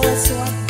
agua suave.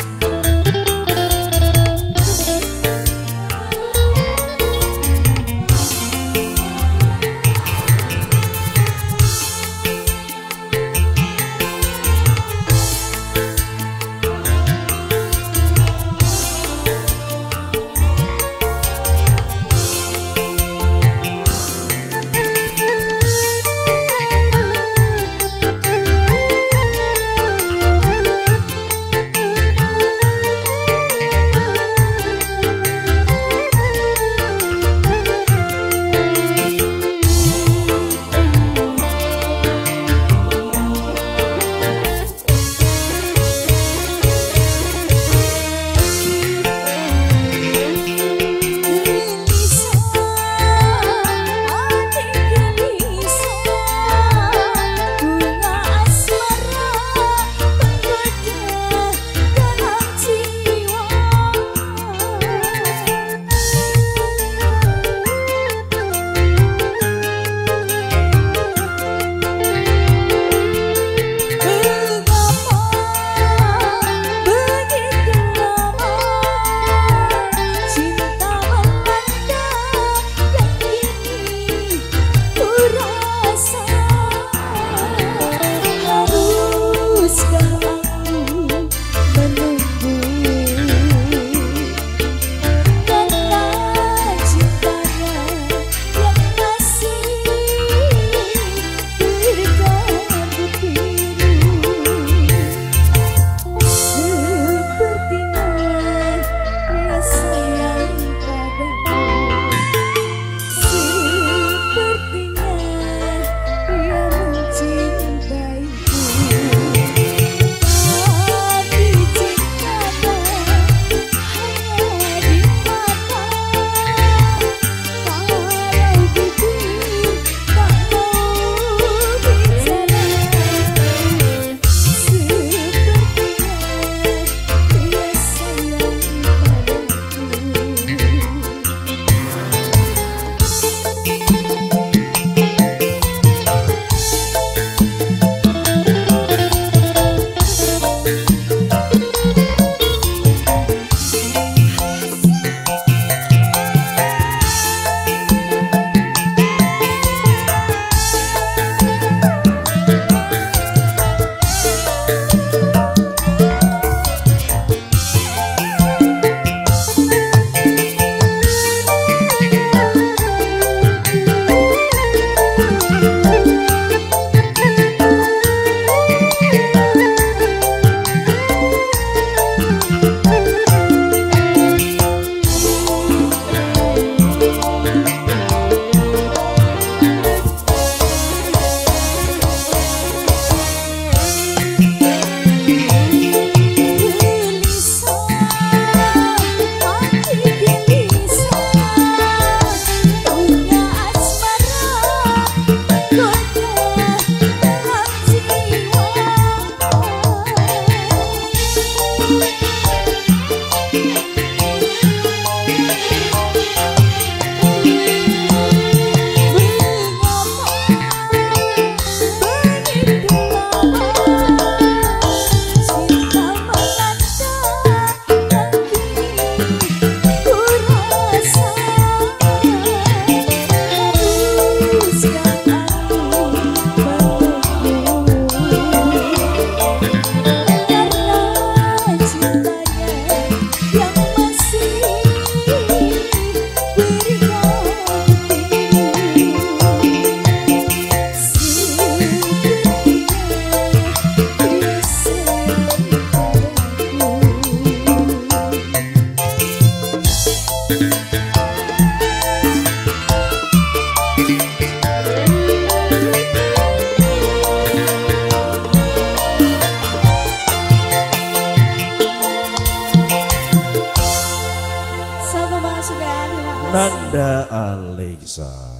Nanda Alexa